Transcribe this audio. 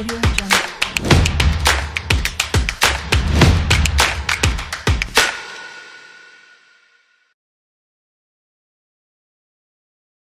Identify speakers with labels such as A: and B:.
A: 我觉得